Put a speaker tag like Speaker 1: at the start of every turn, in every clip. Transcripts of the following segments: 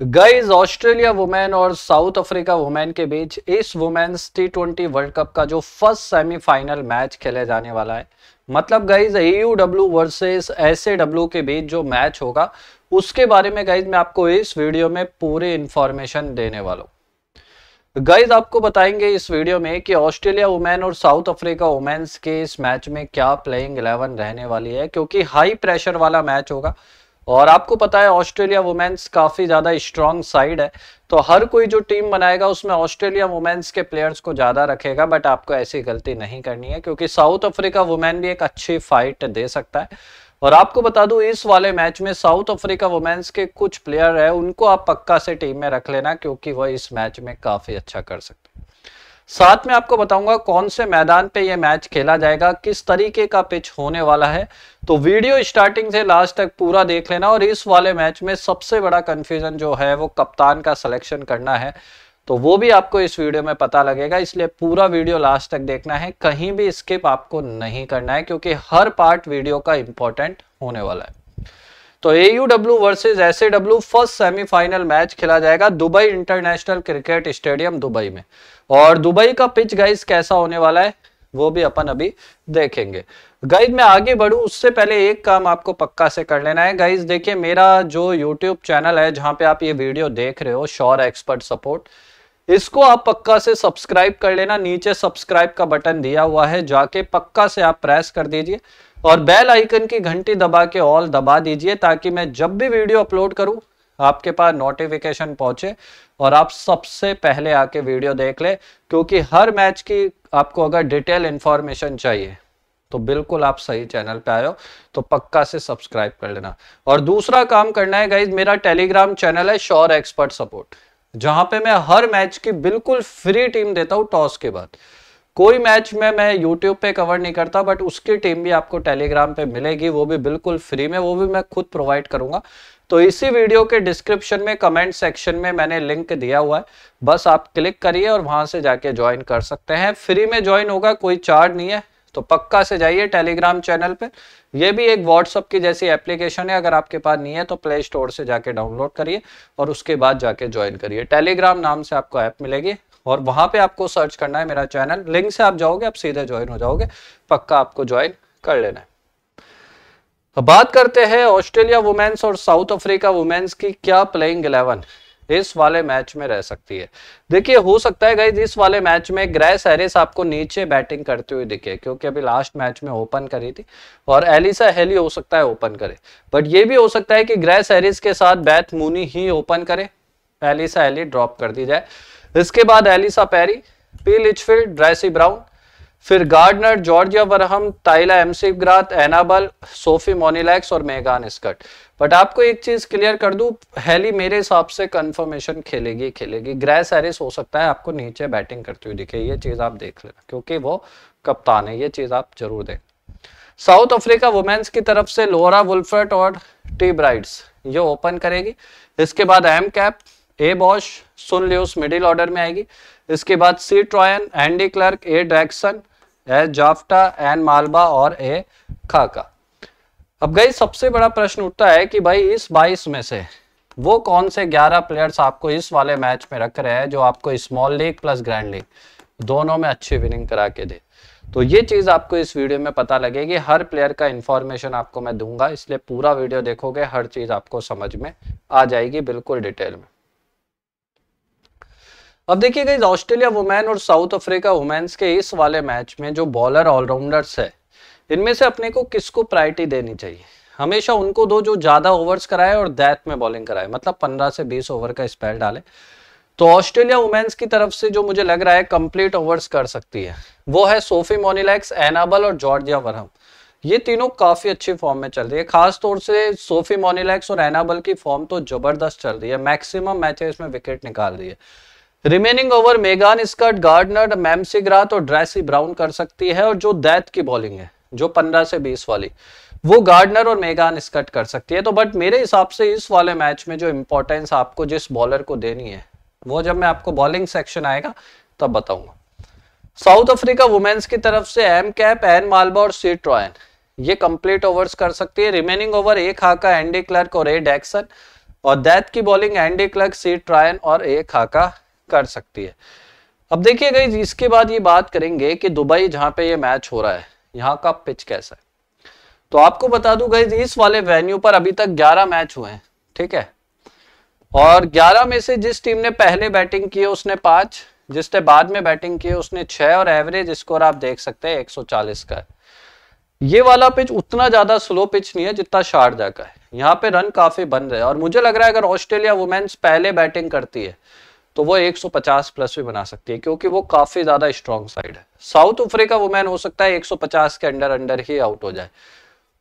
Speaker 1: Guys Australia women और South Africa women के बीच इस women's T twenty world cup का जो फ़र्स्ट सेमीफाइनल मैच खेले जाने वाला है। मतलब guys AU W versus S A W के बीच जो मैच होगा, उसके बारे में गाइज़ मैं आपको इस वीडियो में पूरी इंफॉर्मेशन देने वाला हूँ। गाइज़ आपको बताएँगे इस वीडियो में कि ऑस्ट्रेलिया वुमेन और साउथ अफ्रीका वुमेन्स के इस मैच में क्या प्लेइंग इलेवन रहने वाली है, क्योंकि हाई प्रेशर वाला मैच होगा। और आपको पता है, ऑस्ट्रेलिया वुमेन्स काफ़ी ज़्यादा स्ट्रॉन्ग साइड है। तो हर कोई जो टीम बनाएगा, उसमें ऑस्ट्रेलिया वुमेन्स के प्लेयर्स को ज़्यादा रखेगा बट आपको ऐसी गलती नहीं करनी है, क्योंकि साउथ अफ्रीका वुमेन भी एक अच्छी फाइट दे सकता है। और आपको बता दूँ, इस वाले मैच में साउथ अफ्रीका वुमेन्स के कुछ प्लेयर है, उनको आप पक्का से टीम में रख लेना, क्योंकि वह इस मैच में काफ़ी अच्छा कर सकते साथ में आपको बताऊँगा कौन से मैदान पे ये मैच खेला जाएगा, किस तरीके का पिच होने वाला है। तो वीडियो स्टार्टिंग से लास्ट तक पूरा देख लेना और इस वाले मैच में सबसे बड़ा कंफ्यूजन जो है वो कप्तान का सिलेक्शन करना है। तो वो भी आपको इस वीडियो में पता लगेगा, इसलिए पूरा वीडियो लास्ट तक देखना है। कहीं भी स्किप आपको नहीं करना है, क्योंकि हर पार्ट वीडियो का इंपॉर्टेंट होने वाला है। तो A W versus S A first semifinal match खेला जाएगा Dubai international cricket stadium Dubai में। और दुबई का पिच गाइस कैसा होने वाला है, वो भी अपन अभी देखेंगे। गाइज़ मैं आगे बढ़ू, उससे पहले एक काम आपको पक्का से कर लेना है। गाइज़ देखिए, मेरा जो यूट्यूब चैनल है, जहाँ पे आप ये वीडियो देख रहे हो शोर एक्सपर्ट सपोर्ट इसको आप पक्का से सब्सक्राइब कर लेना। नीचे सब्सक्राइब का बटन दिया हुआ है, जाके पक्का से आप प्रेस कर दीजिए और बेल आइकन की घंटी दबा के ऑल दबा दीजिए ताकि मैं जब भी वीडियो अपलोड करूँ, आपके पास नोटिफिकेशन पहुँचे और आप सबसे पहले आके वीडियो देख ले, क्योंकि हर मैच की आपको अगर डिटेल इंफॉर्मेशन चाहिए तो बिल्कुल आप सही चैनल पे आयो तो पक्का से सब्सक्राइब कर लेना। और दूसरा काम करना है गाइज़ मेरा टेलीग्राम चैनल है श्योर एक्सपर्ट सपोर्ट जहाँ पे मैं हर मैच की बिल्कुल फ्री टीम देता हूँ टॉस के बाद। कोई मैच में मैं यूट्यूब पे कवर नहीं करता बट उसकी टीम भी आपको टेलीग्राम पे मिलेगी, वो भी बिल्कुल फ्री में, वो भी मैं खुद प्रोवाइड करूँगा। तो इसी वीडियो के डिस्क्रिप्शन में कमेंट सेक्शन में मैंने लिंक दिया हुआ है। बस आप क्लिक करिए और वहाँ से जाके ज्वाइन कर सकते हैं। फ्री में ज्वाइन होगा, कोई चार्ज नहीं है। तो पक्का से जाइए टेलीग्राम चैनल पे। ये भी एक व्हाट्सअप की जैसी एप्लीकेशन है, अगर आपके पास नहीं है तो प्ले स्टोर से जाके डाउनलोड करिए और उसके बाद जाके ज्वाइन करिए। टेलीग्राम नाम से आपको ऐप मिलेगी और वहाँ पे आपको सर्च करना है मेरा चैनल लिंक से आप जाओगे, आप सीधे ज्वाइन हो जाओगे। पक्का आपको ज्वाइन कर लेना है। बात करते हैं ऑस्ट्रेलिया वुमेन्स और साउथ अफ्रीका वुमेन्स की। क्या प्लेइंग इलेवन इस वाले मैच में रह सकती है। देखिए, हो सकता है इस वाले मैच में ग्रेस हैरिस आपको नीचे बैटिंग करते हुए दिखे, क्योंकि अभी लास्ट मैच में ओपन करी थी, और एलिसा हेली हो सकता है ओपन करे। बट ये भी हो सकता है कि ग्रेस हैरिस के साथ बैथ मूनी ही ओपन करे, एलिसा हेली ड्रॉप कर दी जाए। इसके बाद Ellyse Perry P Litchfield Darcie Brown फिर Gardner Georgia Wareham Tahlia McGrath Annabel Sophie Molineux और मेगान स्कट बट आपको एक चीज़ क्लियर कर दूँ हेली मेरे हिसाब से कंफर्मेशन खेलेगी खेलेगी। ग्रेस एरिस हो सकता है आपको नीचे बैटिंग करती हुई दिखे, ये चीज़ आप देख लेना, क्योंकि वो कप्तान है, ये चीज़ आप ज़रूर देख। साउथ अफ्रीका वुमेन्स की तरफ़ से लोरा वुल्फर्ट और टी ब्राइड्स ये ओपन करेगी। इसके बाद M Kapp A Bosch Sune Luus middle order में आएगी। इसके बाद C Tryon N de Klerk A Dercksen A Jafta N Mlaba और ए खाका अब गई सबसे बड़ा प्रश्न उठता है कि भाई इस 22 में से वो कौन से 11 प्लेयर्स आपको इस वाले मैच में रख रहे हैं जो आपको small league plus grand league दोनों में अच्छी विनिंग करा के दे। तो ये चीज़ आपको इस वीडियो में पता लगेगी। हर प्लेयर का इंफॉर्मेशन आपको मैं दूँगा, इसलिए पूरा वीडियो देखोगे, हर चीज़ आपको समझ में आ जाएगी बिल्कुल डिटेल में। अब देखिए गई ऑस्ट्रेलिया वुमेन और साउथ अफ्रीका वुमेन्स के इस वाले मैच में जो बॉलर ऑलराउंडर्स है इनमें से अपने को किसको प्रायोरिटी देनी चाहिए? हमेशा उनको दो जो ज़्यादा ओवर्स कराए और दैथ में बॉलिंग कराए। मतलब 15 से 20 ओवर का स्पेल डाले। तो ऑस्ट्रेलिया वुमेन्स की तरफ़ से जो मुझे लग रहा है कंप्लीट ओवर्स कर सकती है, वो है सोफी मोनिलैक्स एनाबल और जॉर्जिया वरहम ये तीनों काफ़ी अच्छी फॉर्म में चल रही है। खास तौर से सोफी मोनिलैक्स और एनाबल की फॉर्म तो ज़बरदस्त चल रही है। मैक्सिमम मैचेस में विकेट निकाल रही है। Remaining over Megan Schutt Gardner M McGrath और ड्रेसी ब्राउन कर सकती है और जो दैत की बॉलिंग है जो 15 से 20 वाली, वो गार्डनर और मेगान स्कट कर सकती है। तो बट मेरे हिसाब से इस वाले मैच में जो इंपॉर्टेंस आपको जिस बॉलर को देनी है, वो जब मैं आपको बॉलिंग सेक्शन आएगा, तब बताऊँगा। साउथ अफ्रीका वुमेन्स की तरफ़ से एम कैप एन मालबा और सी ट्रॉयन ये कंप्लीट ओवर्स कर सकती है। रिमेनिंग ओवर एक हाका एंडी क्लर्क और ए डैक्सन और दैथ की bowling N de Klerk C Tryon और ए खाका कर सकती है। अब देखिए गई इसके बाद ये बात करेंगे कि दुबई जहाँ पे ये मैच हो रहा है। यहाँ का पिच कैसा है? तो आपको बता दू गई इस वाले वेन्यू पर अभी तक 11 मैच हुए हैं, ठीक है? और 11 में से जिस टीम ने पहले बैटिंग की उसने पाँच जिसने बाद में बैटिंग की उसने छह, और एवरेज स्कोर आप देख सकते हैं 140 का है। ये वाला पिच उतना ज़्यादा स्लो पिच नहीं है, जितना शारजा का है। यहाँ पे रन काफ़ी बन रहे हैं, और मुझे लग रहा है अगर ऑस्ट्रेलिया वुमेन्स पहले बैटिंग करती है तो वो 150 प्लस भी बना सकती है, क्योंकि वो काफ़ी ज़्यादा स्ट्रॉन्ग साइड है। साउथ अफ्रीका वुमेन हो सकता है 150 के अंडर अंडर ही आउट हो जाए।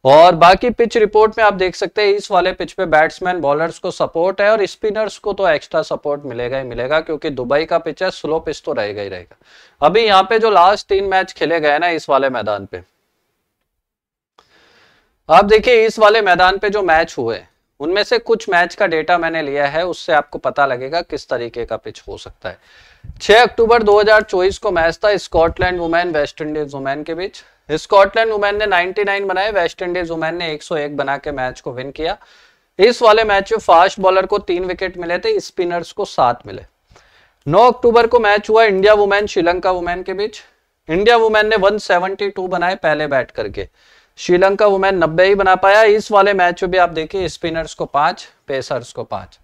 Speaker 1: और बाकी पिच रिपोर्ट में आप देख सकते हैं, इस वाले पिच पे बैट्समैन बॉलर्स को सपोर्ट है, और स्पिनर्स को तो एक्स्ट्रा सपोर्ट मिलेगा ही मिलेगा, क्योंकि दुबई का पिच है स्लो पिच तो रहेगा ही रहेगा। अभी यहाँ पे जो लास्ट तीन मैच खेले गए ना, इस वाले मैदान पे। आप देखिए, इस वाले मैदान पे जो मैच हुए उनमें से कुछ मैच का डेटा मैंने लिया है, उससे आपको पता लगेगा किस तरीके का पिच हो सकता है। 6 अक्टूबर 2024 को मैच था Scotland women West Indies women के बीच। स्कॉटलैंड वुमेन ने 99 बनाए, वेस्ट इंडीज वुमेन ने 101 बना के मैच को विन किया। इस वाले मैच में फास्ट बॉलर को तीन विकेट मिले थे, स्पिनर्स को सात मिले। 9 अक्टूबर को मैच हुआ इंडिया वुमेन, श्रीलंका वुमेन के बीच। इंडिया वुमेन ने 172 बनाए, पहले बैट करके। श्रीलंका वुमेन नब्बे ही बना पाया। इस वाले मैच में भी आप देखिए स्पिनर्स को पाँच, पेसर्स को पाँच।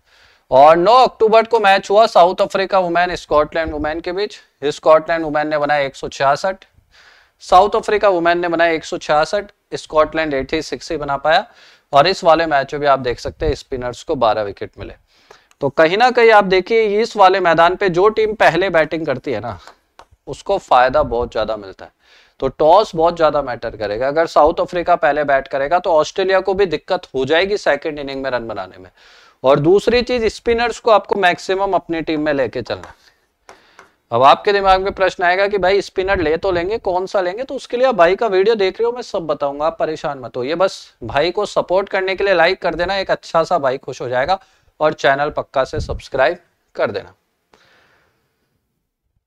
Speaker 1: और 9 अक्टूबर को मैच हुआ South Africa women, Scotland women के बीच। स्कॉटलैंड वुमेन ने बनाया एक साउथ अफ्रीका वुमेन ने बनाया एक सौ छियासठ। स्कॉटलैंड एटी सिक्स ही बना पाया। और इस वाले मैच में भी आप देख सकते हैं, स्पिनर्स को 12 विकेट मिले। तो कहीं ना कहीं आप देखिए, इस वाले मैदान पे जो टीम पहले बैटिंग करती है ना, उसको फ़ायदा बहुत ज़्यादा मिलता है। तो टॉस बहुत ज़्यादा मैटर करेगा। अगर साउथ अफ्रीका पहले बैट करेगा तो ऑस्ट्रेलिया को भी दिक्कत हो जाएगी सेकंड इनिंग में रन बनाने में। और दूसरी चीज़ स्पिनर्स को आपको मैक्सिमम अपनी टीम में लेके चलना अब आपके दिमाग में प्रश्न आएगा कि भाई स्पिनर ले तो लेंगे, कौन सा लेंगे? तो उसके लिए आप भाई का वीडियो देख रहे हो, मैं सब बताऊँगा, आप परेशान मत हो ये बस भाई को सपोर्ट करने के लिए लाइक कर देना, एक अच्छा सा भाई खुश हो जाएगा। और चैनल पक्का से सब्सक्राइब कर देना।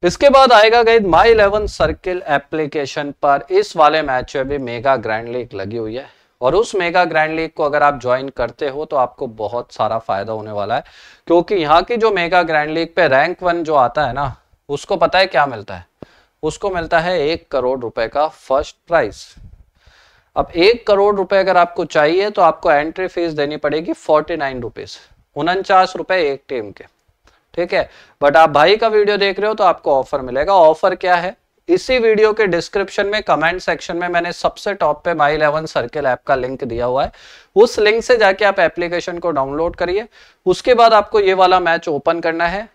Speaker 1: इसके बाद आएगा गई माई इलेवन सर्किल एप्लीकेशन पर। इस वाले मैच में भी मेगा ग्रैंड लीग लगी हुई है। और उस मेगा ग्रैंड लीग को अगर आप ज्वाइन करते हो तो आपको बहुत सारा फ़ायदा होने वाला है। क्योंकि यहाँ की जो मेगा ग्रैंड लीग पे रैंक वन जो आता है ना, उसको पता है क्या मिलता है? उसको मिलता है एक करोड़ रुपए का फ़र्स्ट प्राइज अब एक करोड़ रुपए अगर आपको चाहिए तो आपको एंट्री फ़ीस देनी पड़ेगी फोर्टी नाइन रुपीज़ उनचास रुपए एक टीम के। ठीक है? बट आप भाई का वीडियो देख रहे हो तो आपको ऑफ़र मिलेगा। ऑफ़र क्या है? इसी वीडियो के डिस्क्रिप्शन में कमेंट सेक्शन में मैंने सबसे टॉप पे माई इलेवन सर्किल ऐप का लिंक दिया हुआ है। उस लिंक से जाके आप एप्लीकेशन को डाउनलोड करिए। उसके बाद आपको ये वाला मैच ओपन करना है।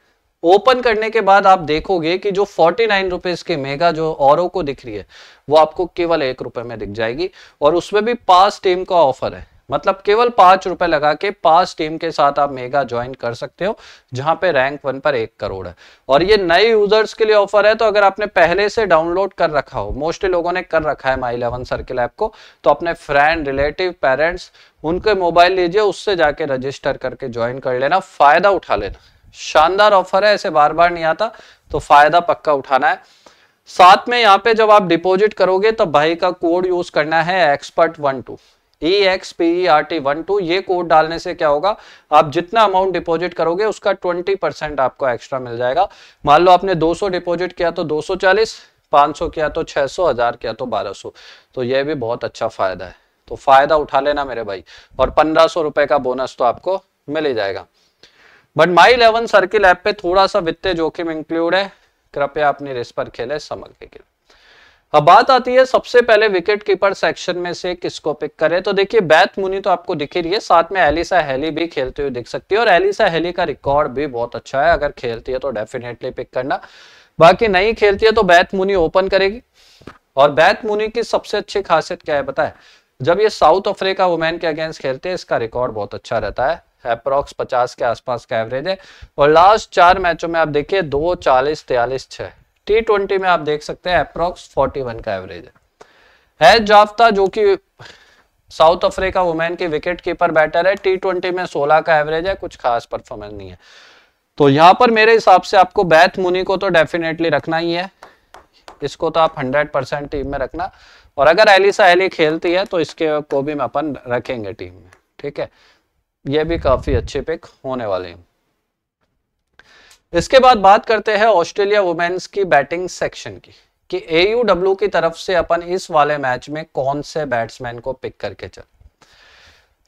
Speaker 1: ओपन करने के बाद आप देखोगे कि जो फोर्टी नाइन रुपीज़ की मेगा जो औरों को दिख रही है, वो आपको केवल एक रुपए में दिख जाएगी। और उसमें भी पास टीम का ऑफ़र है। मतलब केवल पाँच रुपए लगा के पाँच टीम के साथ आप मेगा ज्वाइन कर सकते हो, जहाँ पे रैंक वन पर एक करोड़ है। और ये नए यूज़र्स के लिए ऑफ़र है तो अगर आपने पहले से डाउनलोड कर रखा हो, मोस्टली लोगों ने कर रखा है माई इलेवन सर्किल ऐप को तो अपने फ्रेंड रिलेटिव पेरेंट्स उनके मोबाइल लीजिए, उससे जाके रजिस्टर करके ज्वाइन कर लेना, फ़ायदा उठा लेना। शानदार ऑफ़र है, ऐसे बार बार नहीं आता तो फ़ायदा पक्का उठाना है। साथ में यहाँ पे जब आप डिपॉजिट करोगे तो भाई का कोड यूज़ करना है expert one two E X P E R T one two ये कोड डालने से क्या होगा? आप जितना अमाउंट डिपॉजिट करोगे, उसका ट्वेंटी परसेंट आपको एक्स्ट्रा मिल जाएगा। मान लो आपने 200 डिपॉजिट किया तो 240 500 किया तो 600 हज़ार किया तो बारह 1200 तो ये भी बहुत अच्छा फ़ायदा है। तो फ़ायदा उठा लेना मेरे भाई। और पंद्रह सौ रुपए का बोनस तो आपको मिल ही जाएगा। But My Eleven Circle app पे थोड़ा सा वित्तीय जोखिम इंक्लूड है। कृपया अपनी रिस्क पर खेले, समझ के अब बात आती है सबसे पहले विकेट कीपर सेक्शन में से किसको पिक करें? तो देखिए बैथ मुनी तो आपको दिख रही है। साथ में एलिसा हेली भी खेलते हुए दिख सकती है। और एलिसा हेली का रिकॉर्ड भी बहुत अच्छा है। अगर खेलती है तो डेफिनेटली पिक करना। बाकी नहीं खेलती है तो बैथ मुनी ओपन करेगी। और बैथ मुनी की सबसे अच्छी खासियत क्या है बताए? जब ये साउथ अफ्रीका वुमेन के अगेंस्ट खेलते हैं, इसका रिकॉर्ड बहुत अच्छा रहता है। अप्रोक्स पचास के आसपास का एवरेज है। और लास्ट चार मैचों में आप देखिए, दो चालीस, तयालीस, छह। टी ट्वेंटी में आप देख सकते हैं अप्रोक्स फोर्टी वन का एवरेज है। हैज़ जाफ्ता जो कि साउथ अफ्रीका वुमेन की विकेट कीपर बैटर है। टी ट्वेंटी में सोलह का एवरेज है, कुछ खास परफॉर्मेंस नहीं है। तो यहाँ पर मेरे हिसाब से आपको बैथ मुनी को तो डेफिनेटली रखना ही है। इसको तो आप हंड्रेड परसेंट टीम में रखना। और अगर एलिसा एली खेलती है तो इसके को भी अपन रखेंगे टीम में, ठीक है? ये भी काफ़ी अच्छे पिक होने वाले हैं। इसके बाद बात करते हैं ऑस्ट्रेलिया वुमेन्स की बैटिंग सेक्शन की, कि ए की तरफ़ से अपन इस वाले मैच में कौन से बैट्समैन को पिक करके चल।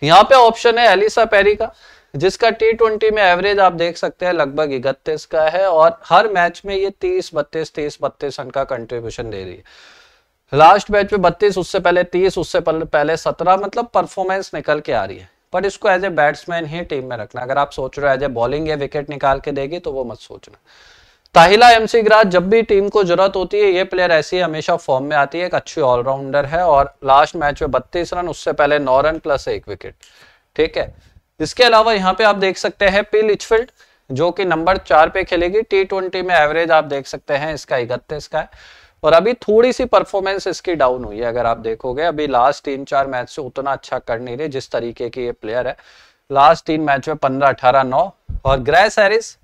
Speaker 1: यहाँ पे ऑप्शन है एलिसा पेरी का, जिसका टी ट्वेंटी में एवरेज आप देख सकते हैं लगभग इकतीस का है, और हर मैच में ये तीस, बत्तीस तीस, बत्तीस रन का कंट्रीब्यूशन दे रही है। लास्ट मैच में बत्तीस, उससे पहले तीस, उससे पहले सत्रह मतलब परफॉर्मेंस निकल के आ रही है। पर इसको एज ए बैट्समैन ही टीम में रखना। अगर आप सोच रहे हो एज ए बॉलिंग या विकेट निकाल के देगी तो वो मत सोचना। ताहिला एमसी ग्राज जब भी टीम को ज़रूरत होती है, ये प्लेयर ऐसी हमेशा फॉर्म में आती है, एक अच्छी ऑलराउंडर है और लास्ट मैच में बत्तीस रन, उससे पहले नौ रन प्लस एक विकेट ठीक है? इसके अलावा यहाँ पे आप देख सकते हैं पी इचफील्ड जो कि नंबर चार पे खेलेगी। टी ट्वेंटी में एवरेज आप देख सकते हैं, इसका इकतीस का है। और अभी थोड़ी सी परफॉर्मेंस इसकी डाउन हुई है, अगर आप देखोगे, अभी लास्ट तीन चार मैच से उतना अच्छा कर नहीं रहे, जिस तरीके की ये प्लेयर है। लास्ट तीन मैच में पंद्रह, अठारह, नौ, और ग्रेस हैरिस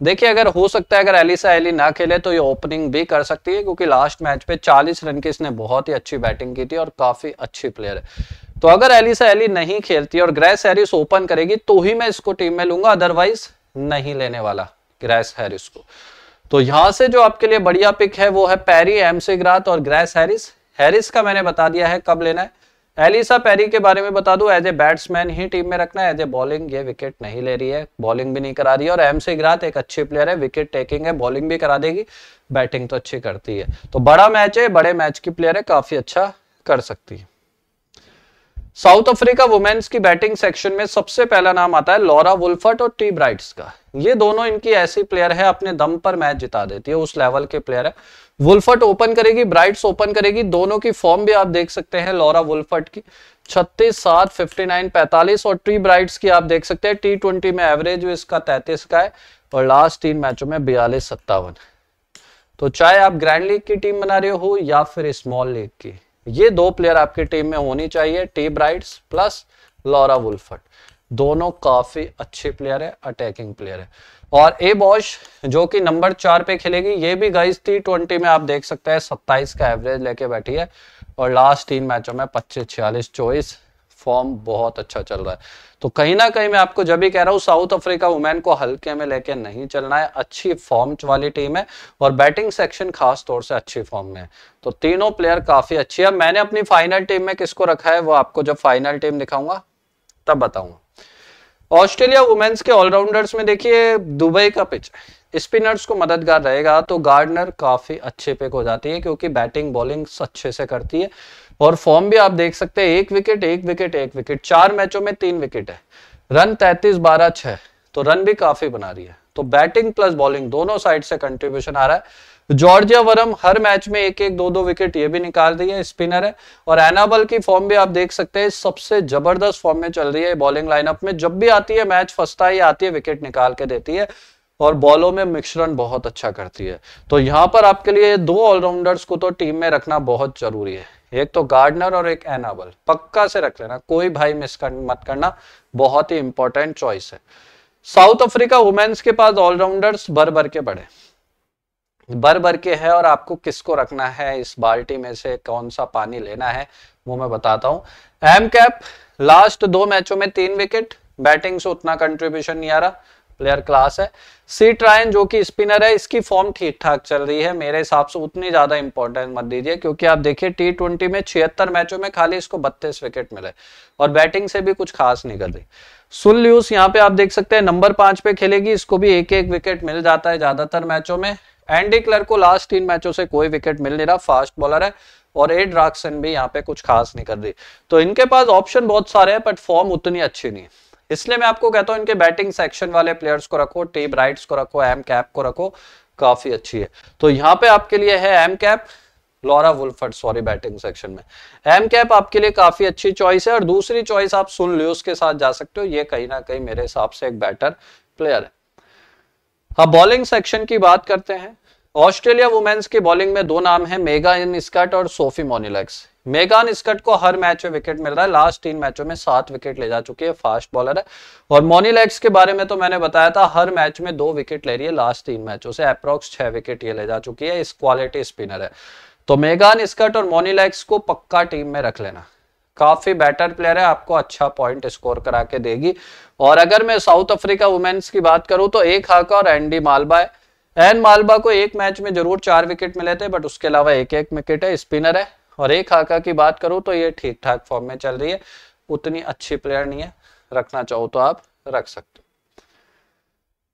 Speaker 1: देखिए, अगर हो सकता है, अगर एलिसा एली ना खेले तो ये ओपनिंग भी कर सकती है, क्योंकि लास्ट मैच पे 40 रन की इसने बहुत ही अच्छी बैटिंग की थी और काफ़ी अच्छी प्लेयर है। तो अगर एलिसा एली नहीं खेलती और ग्रेस हैरिस ओपन करेगी तो ही मैं इसको टीम में लूँगा अदरवाइज़ नहीं लेने वाला ग्रेस हैरिस को। तो यहाँ से जो आपके लिए बढ़िया पिक है, वो है पैरी एम सिग्रात और ग्रेस हैरिस हैरिस का मैंने बता दिया है कब लेना है। एलिसा पैरी के बारे में बता दू एज ए बैट्समैन ही टीम में रखना है एज ए बॉलिंग ये विकेट नहीं ले रही है बॉलिंग भी नहीं करा रही है। और एम सिग्रात एक अच्छी प्लेयर है विकेट टेकिंग है बॉलिंग भी करा देगी बैटिंग तो अच्छी करती है। तो बड़ा मैच है, बड़े मैच की प्लेयर है, काफ़ी अच्छा कर सकती है। साउथ अफ्रीका वुमेन्स की बैटिंग सेक्शन में सबसे पहला नाम आता है लॉरा वुल्फर्ट और टी ब्राइट्स का। ये दोनों इनकी ऐसी प्लेयर है, अपने दम पर मैच जिता देती है, उस लेवल के प्लेयर है। वुल्फर्ट ओपन करेगी, ब्राइट्स ओपन करेगी, दोनों की फॉर्म भी आप देख सकते हैं लॉरा वुल्फर्ट की। छत्तीस सात फिफ्टी नाइन पैंतालीस और टी ब्राइट्स की आप देख सकते हैं टी ट्वेंटी में एवरेज इसका तैतीस का है और लास्ट तीन मैचों में बयालीस सत्तावन। तो चाहे आप ग्रैंड लीग की टीम बना रहे हो या फिर स्मॉल लीग की ये दो प्लेयर आपकी टीम में होनी चाहिए T Brits plus Laura Wolvaardt दोनों काफ़ी अच्छे प्लेयर है अटैकिंग प्लेयर है। और ए बॉश जो कि नंबर चार पे खेलेगी, ये भी गाइस टी ट्वेंटी में आप देख सकते हैं, सत्ताईस का एवरेज लेके बैठी है। और लास्ट तीन मैचों में पच्चीस, छियालीस, चौबीस फॉर्म बहुत अच्छा चल रहा है। तो कहीं ना कहीं मैं आपको जब भी कह रहा हूँ, साउथ अफ्रीका वुमेन को हल्के में लेके नहीं चलना है। अच्छी फॉर्म वाली टीम है और बैटिंग सेक्शन खास तौर से अच्छी फॉर्म में है। तो तीनों प्लेयर काफ़ी अच्छी है। मैंने अपनी फाइनल टीम में किसको रखा है, वो आपको जब फाइनल टीम दिखाऊँगा, तब बताऊँगा। ऑस्ट्रेलिया वुमेन्स के ऑलराउंडर्स में देखिए, दुबई का पिच। स्पिनर्स को मददगार रहेगा तो गार्डनर काफ़ी अच्छे पिक हो जाती है, क्योंकि बैटिंग, बॉलिंग अच्छे से करती है। और फॉर्म भी आप देख सकते हैं, एक विकेट एक विकेट एक विकेट चार मैचों में तीन विकेट है। रन तैतीस, बारह, छह। तो रन भी काफ़ी बना रही है। तो बैटिंग प्लस बॉलिंग दोनों साइड से कंट्रीब्यूशन आ रहा है। जॉर्जिया वरम हर मैच में एक एक दो दो विकेट ये भी निकाल रही है स्पिनर है। और एनाबल की फॉर्म भी आप देख सकते हैं, सबसे ज़बरदस्त फॉर्म में चल रही है बॉलिंग लाइनअप में। जब भी आती है मैच फंसता ही आती है विकेट निकाल के देती है। और बॉलों में मिश्रण बहुत अच्छा करती है। तो यहाँ पर आपके लिए दो ऑलराउंडर्स को तो टीम में रखना बहुत ज़रूरी है। एक तो गार्डनर और एक एनाबल पक्का से रख लेना कोई भाई मिस कर, मत करना बहुत ही इंपॉर्टेंट चॉइस है। साउथ अफ्रीका वुमेन्स के पास ऑलराउंडर्स भर भर के बड़े। भर भर के है और आपको किसको रखना है इस बाल्टी में से कौन सा पानी लेना है वो मैं बताता हूँ। एम कैप लास्ट दो मैचों में तीन विकेट बैटिंग से उतना कंट्रीब्यूशन नहीं आ रहा। प्लेयर क्लास है। सी ट्रायन जो कि स्पिनर है, इसकी फॉर्म ठीक ठाक चल रही है। मेरे हिसाब से उतनी ज़्यादा इंपॉर्टेंट मत दीजिए, क्योंकि आप देखिए टी ट्वेंटी में छिहत्तर मैचों में खाली इसको बत्तीस विकेट मिले और बैटिंग से भी कुछ खास नहीं कर रही। सुन ल्यूस यहाँ पे आप देख सकते हैं नंबर पाँच पे खेलेगी, इसको भी एक एक विकेट मिल जाता है ज़्यादातर मैचों में। एंडी क्लर को लास्ट तीन मैचों से कोई विकेट मिल नहीं रहा फास्ट बॉलर है और एड राक्सन भी यहाँ पे कुछ खास नहीं कर रही। तो इनके पास ऑप्शन बहुत सारे हैं बट फॉर्म उतनी अच्छी नहीं इसलिए मैं आपको कहता हूँ, इनके बैटिंग सेक्शन वाले प्लेयर्स को रखो टी ब्राइट्स को रखो एम कैप को रखो, काफ़ी अच्छी है। तो यहाँ पे आपके लिए है M Kapp Laura Wolvaardt sorry batting section में। एम कैप आपके लिए काफ़ी अच्छी चॉइस है और दूसरी चॉइस आप सुन लियो, उसके साथ जा सकते हो। ये कहीं ना कहीं मेरे हिसाब से एक बेटर प्लेयर है। अब बॉलिंग सेक्शन की बात करते हैं। ऑस्ट्रेलिया वुमेन्स की बॉलिंग में दो नाम है, मेगा इन स्कट और सोफी मोनिलेक्स। मेगान स्कट को हर मैच में विकेट मिल रहा है, लास्ट तीन मैचों में सात विकेट ले जा चुकी है, फास्ट बॉलर है। और मोनीलेक्स के बारे में तो मैंने बताया था, हर मैच में दो विकेट ले रही है लास्ट तीन मैचों से, अप्रोक्स छह विकेट ये ले जा चुकी है, इस क्वालिटी स्पिनर है। तो मेगान स्कट और मोनीलेक्स को पक्का टीम में रख लेना। काफ़ी बेटर प्लेयर है, आपको अच्छा पॉइंट स्कोर करा के देगी। और अगर मैं साउथ अफ्रीका वुमेन्स की बात करूँ तो एक हाका और एंडी मालबा है। एन मालबा को एक मैच में ज़रूर चार विकेट मिले थे, बट उसके अलावा एक एक विकेट है, स्पिनर है। और एक हाका की बात करूँ तो ये ठीक ठाक फॉर्म में चल रही है। उतनी अच्छी प्लेयर नहीं है, रखना चाहो तो आप रख सकते हो।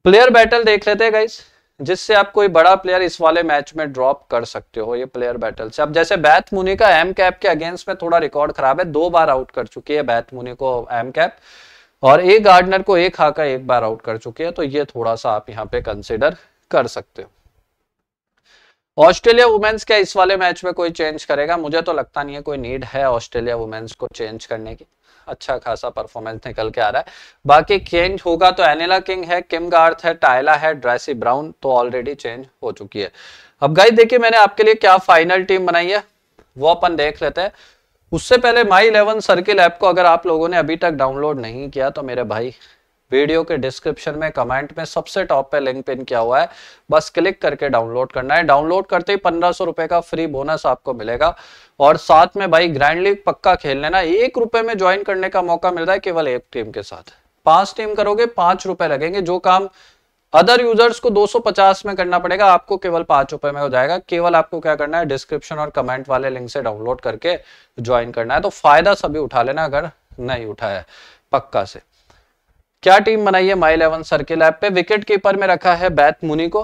Speaker 1: प्लेयर बैटल देख लेते हैं गाइस जिससे आप कोई बड़ा प्लेयर इस वाले मैच में ड्रॉप कर सकते हो, ये प्लेयर बैटल से। अब जैसे बैथ मुनी का एम कैप के अगेंस्ट में थोड़ा रिकॉर्ड खराब है, दो बार आउट कर चुकी है बैथ मुनी को एम कैप और एक गार्डनर को एक हाका एक बार आउट कर चुकी है तो ये थोड़ा सा आप यहाँ पे कंसिडर कर सकते हो। ऑस्ट्रेलिया वुमेन्स क्या इस वाले मैच में कोई चेंज करेगा? मुझे तो लगता नहीं है कोई नीड है ऑस्ट्रेलिया वुमेन्स को चेंज करने की। अच्छा खासा परफॉर्मेंस निकल के आ रहा है। बाकी चेंज होगा तो एनिला किंग है, किम गार्थ है टाइला है, ड्रेसी ब्राउन तो ऑलरेडी चेंज हो चुकी है। अब गाइस देखिए मैंने आपके लिए क्या फाइनल टीम बनाई है, वो अपन देख लेते हैं। उससे पहले माई इलेवन सर्किल ऐप को अगर आप लोगों ने अभी तक डाउनलोड नहीं किया तो मेरे भाई वीडियो के डिस्क्रिप्शन में, कमेंट में सबसे टॉप पे लिंक पिन किया हुआ है। बस क्लिक करके डाउनलोड करना है। डाउनलोड करते ही पंद्रह सौ रुपए का फ्री बोनस आपको मिलेगा। और साथ में भाई ग्रैंड लीग पक्का खेल लेना। एक रुपए में ज्वाइन करने का मौका मिल रहा है केवल एक टीम के साथ। पाँच टीम करोगे, पाँच रुपए लगेंगे। जो काम अदर यूज़र्स को 250 में करना पड़ेगा, आपको केवल पाँच रुपए में हो जाएगा। केवल आपको क्या करना है? डिस्क्रिप्शन और कमेंट वाले लिंक से डाउनलोड करके ज्वाइन करना है। तो फ़ायदा सभी उठा लेना अगर नहीं उठाया पक्का से। क्या टीम बनाई है माई इलेवन सर्किल ऐप पे? विकेट कीपर में रखा है बैथ मुनी को।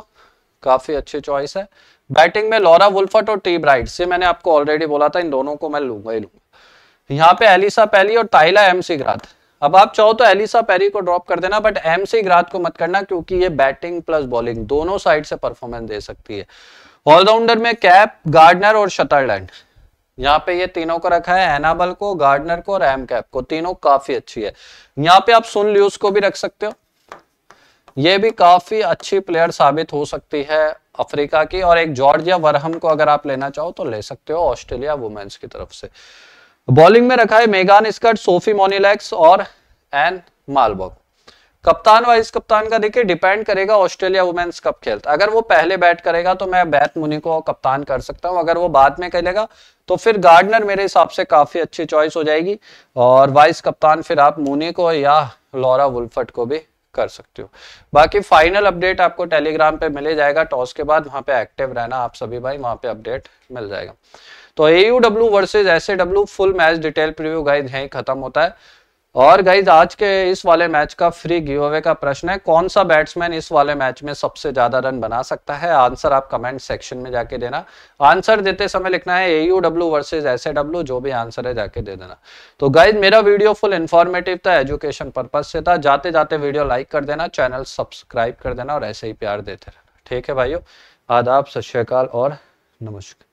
Speaker 1: काफ़ी अच्छी चॉइस है। बैटिंग में लॉरा वुल्फट और टी ब्राइट, से मैंने आपको ऑलरेडी बोला था, इन दोनों को मैं लूँगा ही लूँगा। यहाँ पे एलिसा पैली और टाइला एमसी ग्राथ अब आप चाहो तो एलिसा पेरी को ड्रॉप कर देना बट एमसी ग्राथ को मत करना, क्योंकि ये बैटिंग प्लस बॉलिंग दोनों साइड से परफॉर्मेंस दे सकती है। ऑलराउंडर में कैप गार्डनर और शटरलैंड यहाँ पे ये तीनों को रखा है एनाबल को गार्डनर को और एम कैप को। तीनों काफ़ी अच्छी है। यहाँ पे आप सुन ल्यूस को भी रख सकते हो। ये भी काफ़ी अच्छी प्लेयर साबित हो सकती है अफ्रीका की और एक जॉर्जिया वरहम को अगर आप लेना चाहो तो ले सकते हो ऑस्ट्रेलिया वुमेन्स की तरफ़ से। बॉलिंग में रखा है मेगान स्कट सोफी मोनिलैक्स और एन मालबॉग कप्तान वाइस कप्तान का देखिए डिपेंड करेगा ऑस्ट्रेलिया वुमेन्स कब खेलता अगर वो पहले बैट करेगा तो मैं बैट मुनि को कप्तान कर सकता हूँ। अगर वो बाद में खेलेगा तो फिर गार्डनर मेरे हिसाब से काफ़ी अच्छी चॉइस हो जाएगी। और वाइस कप्तान फिर आप मुनि को या लॉरा वुल्फट को भी कर सकते हो। बाकी फाइनल अपडेट आपको टेलीग्राम पे मिले जाएगा। टॉस के बाद वहाँ पे एक्टिव रहना आप सभी भाई, वहाँ पे अपडेट मिल जाएगा। तो AU versus S full match detail preview guide यही खत्म होता है। और गाइज़ आज के इस वाले मैच का फ्री गिव का प्रश्न है, कौन सा बैट्समैन इस वाले मैच में सबसे ज़्यादा रन बना सकता है? आंसर आप कमेंट सेक्शन में जाके देना। आंसर देते समय लिखना है AU W versus S W जो भी आंसर है जाके दे देना। तो गाइज़ मेरा वीडियो फुल इन्फॉर्मेटिव था एजुकेशन पर्पज से था। जाते जाते वीडियो लाइक कर देना चैनल सब्सक्राइब कर देना और ऐसे ही प्यार देते रहना। ठीक है भाइयों, आदाब, सत श्रीकाल और नमस्कार।